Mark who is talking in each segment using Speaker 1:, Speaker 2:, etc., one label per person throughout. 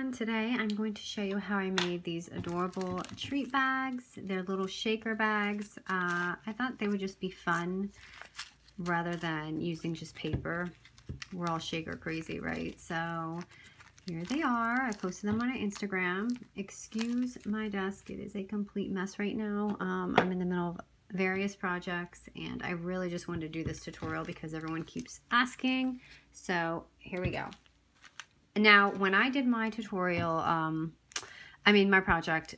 Speaker 1: everyone. Today I'm going to show you how I made these adorable treat bags. They're little shaker bags. Uh, I thought they would just be fun rather than using just paper. We're all shaker crazy, right? So here they are. I posted them on Instagram. Excuse my desk. It is a complete mess right now. Um, I'm in the middle of various projects and I really just wanted to do this tutorial because everyone keeps asking. So here we go. Now, when I did my tutorial, um, I mean my project,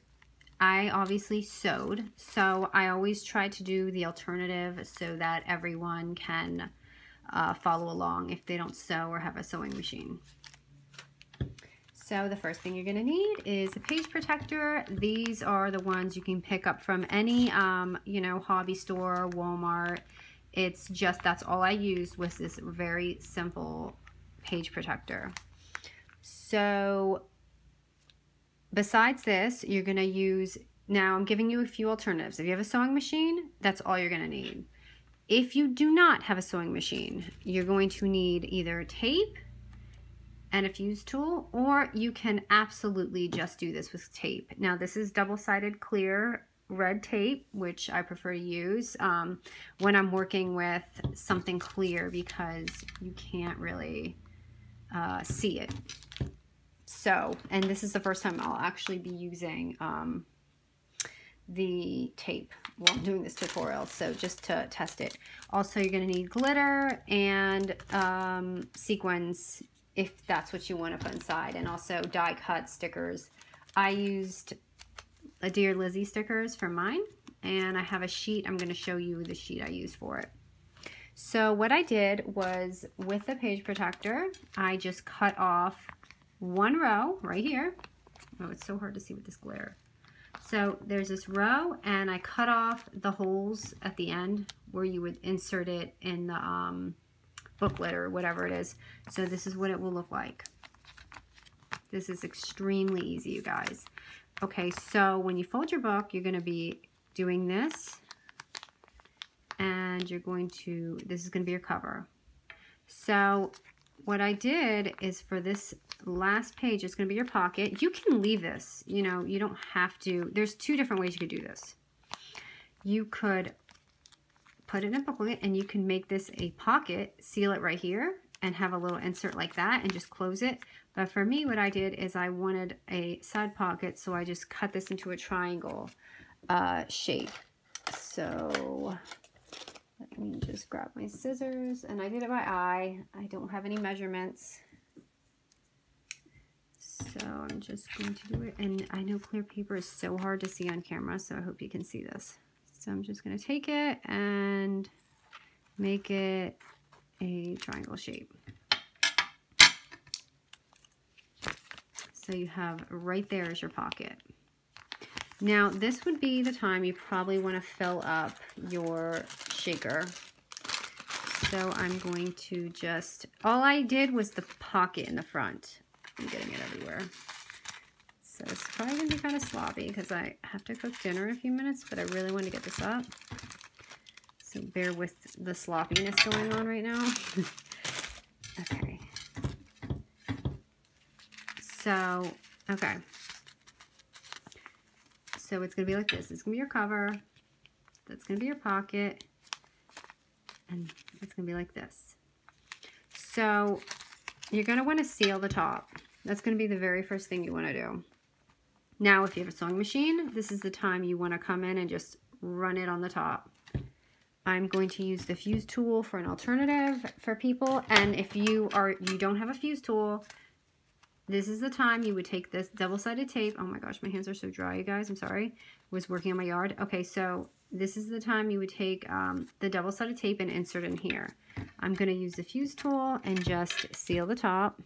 Speaker 1: I obviously sewed. So I always try to do the alternative so that everyone can uh, follow along if they don't sew or have a sewing machine. So the first thing you're going to need is a page protector. These are the ones you can pick up from any, um, you know, hobby store, Walmart. It's just, that's all I used was this very simple page protector. So besides this, you're going to use, now I'm giving you a few alternatives. If you have a sewing machine, that's all you're going to need. If you do not have a sewing machine, you're going to need either tape and a fuse tool, or you can absolutely just do this with tape. Now this is double-sided clear red tape, which I prefer to use um, when I'm working with something clear because you can't really uh, see it. So, and this is the first time I'll actually be using um, the tape while I'm doing this tutorial, so just to test it. Also, you're going to need glitter and um, sequins if that's what you want to put inside, and also die cut stickers. I used a Dear Lizzy stickers for mine, and I have a sheet. I'm going to show you the sheet I used for it. So what I did was with the page protector, I just cut off one row right here. Oh, it's so hard to see with this glare. So there's this row and I cut off the holes at the end where you would insert it in the um, booklet or whatever it is. So this is what it will look like. This is extremely easy, you guys. Okay, so when you fold your book, you're going to be doing this and you're going to, this is going to be your cover. So what I did is for this last page, it's going to be your pocket. You can leave this, you know, you don't have to. There's two different ways you could do this. You could put it in a booklet and you can make this a pocket, seal it right here and have a little insert like that and just close it. But for me, what I did is I wanted a side pocket, so I just cut this into a triangle uh, shape. So let me just grab my scissors and I did it by eye. I don't have any measurements. So I'm just going to do it. And I know clear paper is so hard to see on camera, so I hope you can see this. So I'm just going to take it and make it a triangle shape. So you have right there is your pocket. Now this would be the time you probably want to fill up your shaker. So I'm going to just, all I did was the pocket in the front. I'm getting it everywhere. So it's probably going to be kind of sloppy because I have to cook dinner in a few minutes, but I really want to get this up. So bear with the sloppiness going on right now. okay. So, okay. So it's going to be like this. It's going to be your cover. That's going to be your pocket and it's going to be like this. So you're going to want to seal the top. That's going to be the very first thing you want to do. Now, if you have a sewing machine, this is the time you want to come in and just run it on the top. I'm going to use the fuse tool for an alternative for people. And if you are you don't have a fuse tool, this is the time you would take this double-sided tape. Oh my gosh, my hands are so dry, you guys. I'm sorry. I was working on my yard. Okay, so this is the time you would take um, the double-sided tape and insert in here. I'm going to use the fuse tool and just seal the top.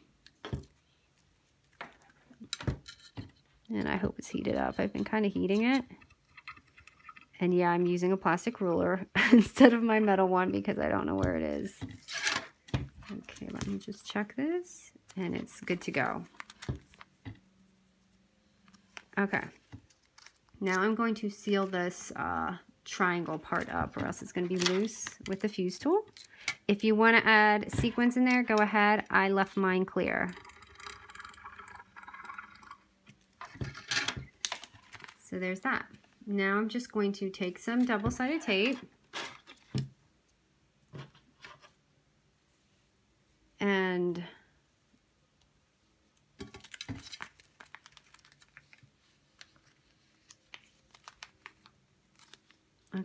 Speaker 1: And I hope it's heated up. I've been kind of heating it. And yeah, I'm using a plastic ruler instead of my metal one because I don't know where it is. Okay, let me just check this. And it's good to go. Okay. Now I'm going to seal this uh, triangle part up or else it's going to be loose with the fuse tool. If you want to add sequins in there, go ahead. I left mine clear. So there's that. Now I'm just going to take some double-sided tape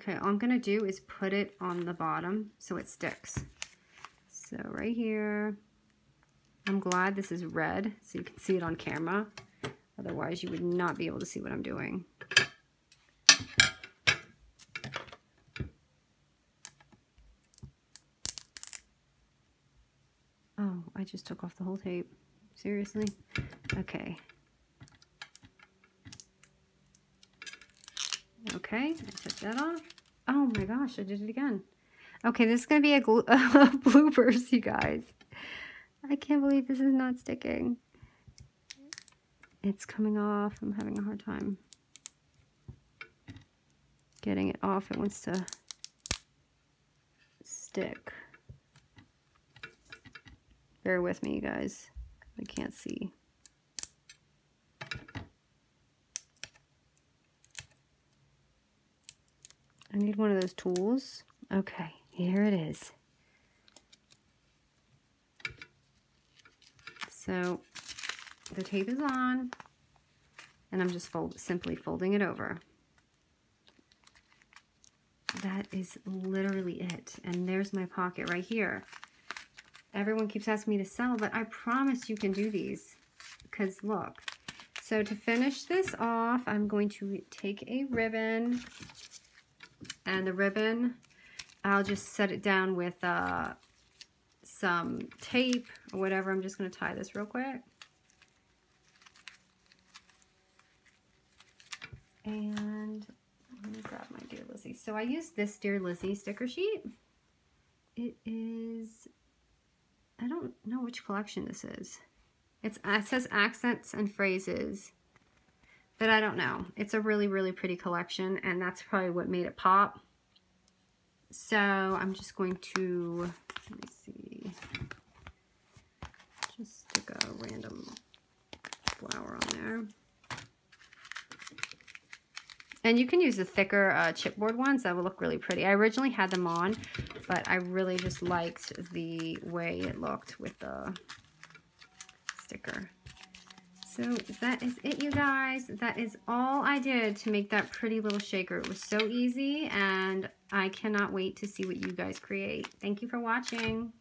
Speaker 1: Okay, all I'm going to do is put it on the bottom so it sticks. So right here, I'm glad this is red so you can see it on camera. Otherwise, you would not be able to see what I'm doing. Oh, I just took off the whole tape. Seriously? Okay. Okay, I took that off. Oh my gosh, I did it again. Okay, this is going to be a, bloopers, you guys. I can't believe this is not sticking. It's coming off. I'm having a hard time getting it off. It wants to stick. Bear with me, you guys. I can't see. Need one of those tools. Okay, here it is. So the tape is on and I'm just fold, simply folding it over. That is literally it. And there's my pocket right here. Everyone keeps asking me to sell, but I promise you can do these. Because look. So to finish this off, I'm going to take a ribbon and the ribbon, I'll just set it down with uh, some tape or whatever. I'm just going to tie this real quick. And let me grab my Dear Lizzy. So I use this Dear Lizzy sticker sheet. It is, I don't know which collection this is. It's, it says accents and phrases but I don't know. It's a really, really pretty collection, and that's probably what made it pop. So I'm just going to, let me see, just stick a random flower on there. And you can use the thicker uh, chipboard ones. That will look really pretty. I originally had them on, but I really just liked the way it looked with the sticker. So that is it, you guys. That is all I did to make that pretty little shaker. It was so easy, and I cannot wait to see what you guys create. Thank you for watching.